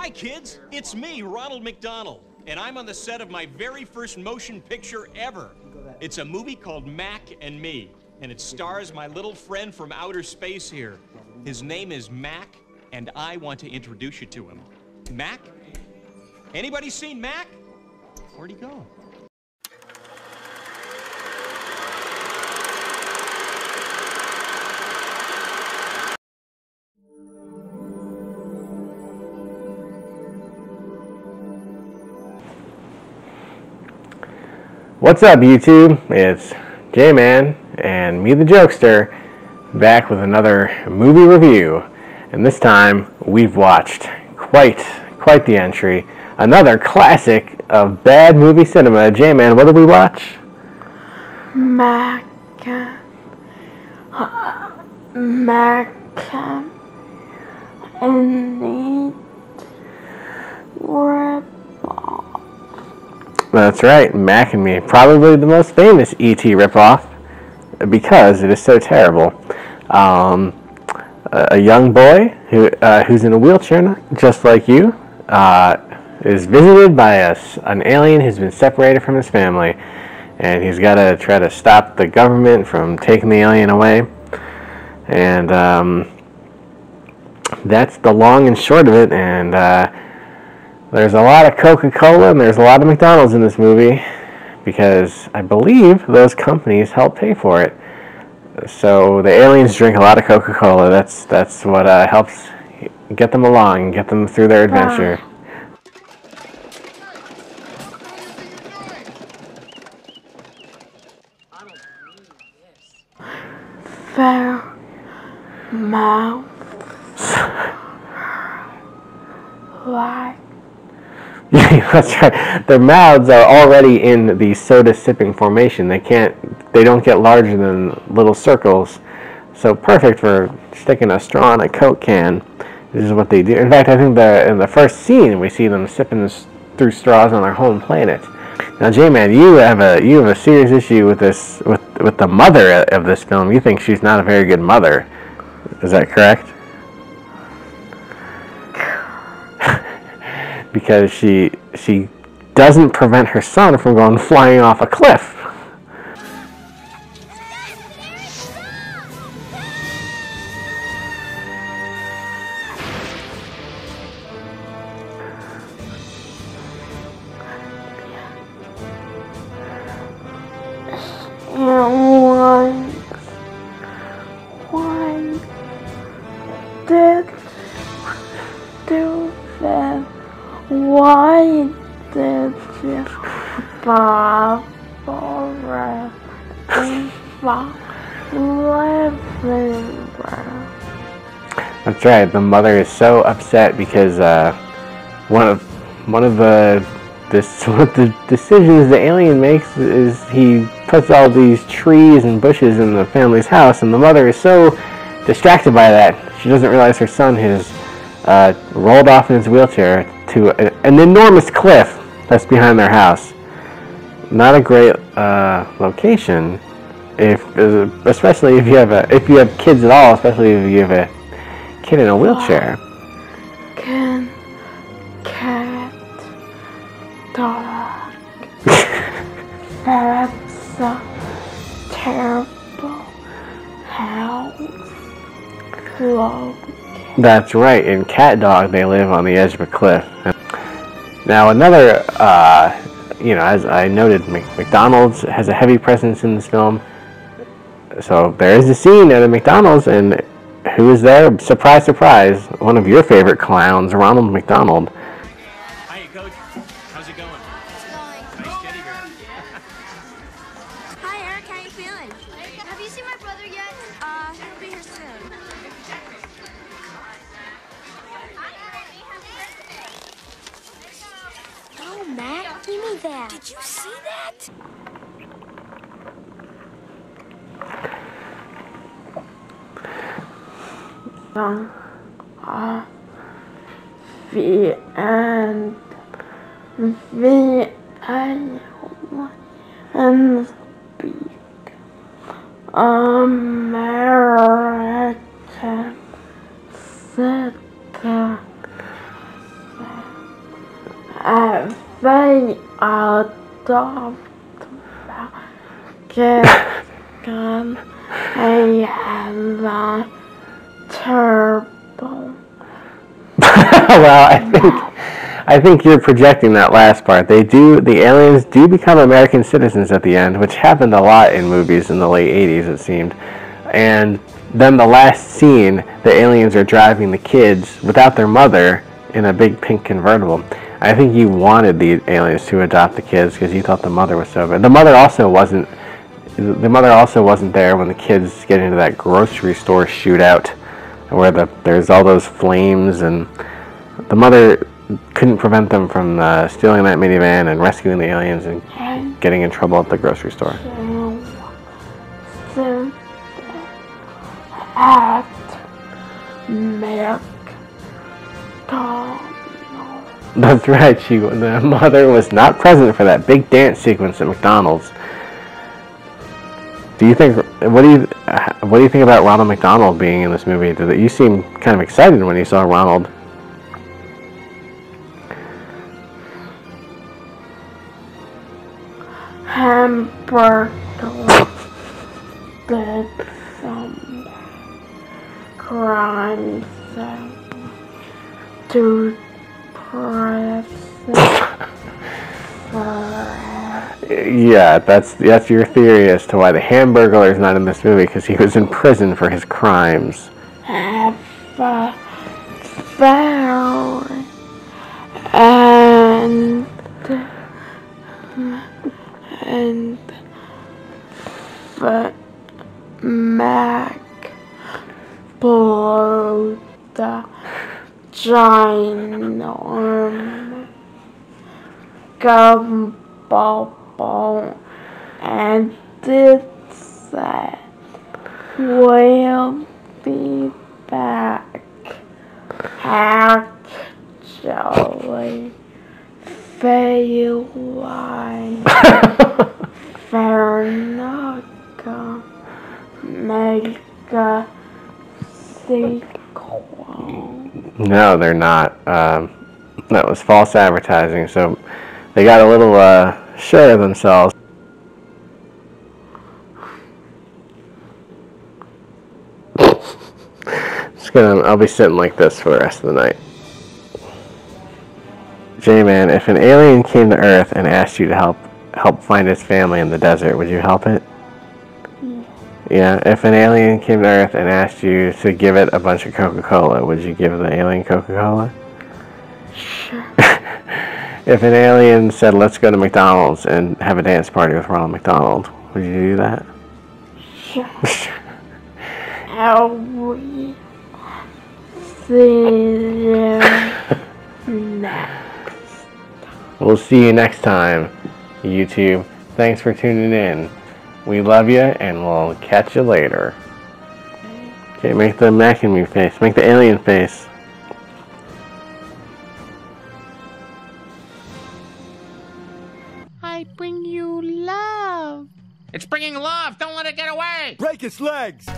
Hi, kids. It's me, Ronald McDonald, and I'm on the set of my very first motion picture ever. It's a movie called Mac and Me, and it stars my little friend from outer space here. His name is Mac, and I want to introduce you to him. Mac? Anybody seen Mac? Where'd he go? What's up, YouTube? It's J-Man and me, the Jokester, back with another movie review. And this time, we've watched quite, quite the entry. Another classic of bad movie cinema. J-Man, what did we watch? Mac. Mac. And the rip That's right, Mac and Me. Probably the most famous E.T. ripoff because it is so terrible. Um, a young boy who, uh, who's in a wheelchair, just like you, uh, is visited by a an alien who's been separated from his family. And he's got to try to stop the government from taking the alien away. And um, that's the long and short of it. And uh, there's a lot of Coca Cola and there's a lot of McDonald's in this movie because I believe those companies help pay for it. So the aliens drink a lot of Coca Cola. That's that's what uh, helps get them along and get them through their adventure. fair mouth. Like That's right. Their mouths are already in the soda sipping formation. They can't. They don't get larger than little circles. So perfect for sticking a straw in a Coke can. This is what they do. In fact, I think the in the first scene we see them sipping this, through straws on their home planet. Now, J-Man, you have a you have a serious issue with this with with the mother of this film. You think she's not a very good mother. Is that correct? Because she she doesn't prevent her son from going flying off a cliff. Why did you Barbara everywhere? That's right. The mother is so upset because uh, one of one of the this one of the decisions the alien makes is he puts all these trees and bushes in the family's house, and the mother is so distracted by that she doesn't realize her son has uh, rolled off in his wheelchair to a, an enormous cliff that's behind their house. Not a great uh, location, if especially if you have a if you have kids at all, especially if you have a kid in a wheelchair. Can cat dog that's a terrible house location. That's right. In CatDog, they live on the edge of a cliff. Now, another, uh, you know, as I noted, McDonald's has a heavy presence in this film. So there is a scene at a McDonald's, and who is there? Surprise, surprise! One of your favorite clowns, Ronald McDonald. Hiya, Coach. How's it going? Nice teddy bear. Hi, Eric. How you feeling? Have you seen my brother yet? Give me that. Did you see that? Song of the end. The end. And speak American adopt Falcon the Turbo. well, I think I think you're projecting that last part. They do the aliens do become American citizens at the end, which happened a lot in movies in the late '80s, it seemed. And then the last scene, the aliens are driving the kids without their mother in a big pink convertible. I think you wanted the aliens to adopt the kids because you thought the mother was so bad. The mother also wasn't. The mother also wasn't there when the kids get into that grocery store shootout, where the there's all those flames and the mother couldn't prevent them from uh, stealing that minivan and rescuing the aliens and getting in trouble at the grocery store. So, That's right. She, the mother was not present for that big dance sequence at McDonald's. Do you think? What do you? What do you think about Ronald McDonald being in this movie? Did you seem kind of excited when you saw Ronald? hamburger with some crime to Yeah, that's that's your theory as to why the Hamburglar is not in this movie because he was in prison for his crimes. have family and and but Mac blew the giant gumball and it said we'll be back actually feeling Veronica make a sequel. No, they're not. Um, that was false advertising. So they got a little uh, sure of themselves. Just gonna, I'll be sitting like this for the rest of the night. J-Man, if an alien came to Earth and asked you to help help find his family in the desert, would you help it? Yeah, if an alien came to Earth and asked you to give it a bunch of Coca-Cola, would you give the alien Coca-Cola? Sure. If an alien said, let's go to McDonald's and have a dance party with Ronald McDonald, would you do that? Sure. And we see you next. We'll see you next time, YouTube. Thanks for tuning in. We love you, and we'll catch you later. Okay, make the Mac and me face. Make the alien face. It's bringing love. Don't let it get away. Break its legs!